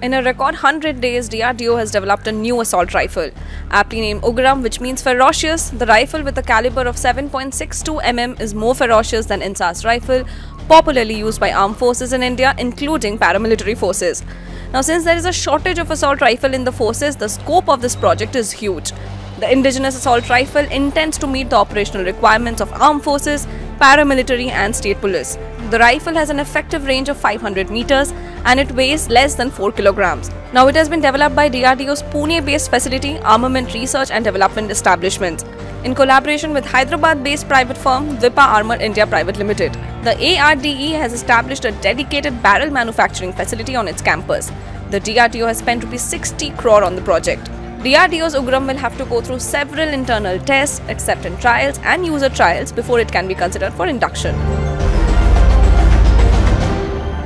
In a record 100 days, DRDO has developed a new assault rifle. Aptly named Ugram, which means ferocious, the rifle with a caliber of 7.62 mm is more ferocious than INSAS rifle, popularly used by armed forces in India, including paramilitary forces. Now, since there is a shortage of assault rifle in the forces, the scope of this project is huge. The indigenous assault rifle intends to meet the operational requirements of armed forces, paramilitary, and state police. The rifle has an effective range of 500 meters and it weighs less than 4 kilograms. Now, it has been developed by DRDO's Pune based facility, Armament Research and Development Establishment, in collaboration with Hyderabad based private firm Dvipa Armour India Private Limited. The ARDE has established a dedicated barrel manufacturing facility on its campus. The DRDO has spent Rs 60 crore on the project. DRDO's Ugram will have to go through several internal tests, acceptance trials, and user trials before it can be considered for induction.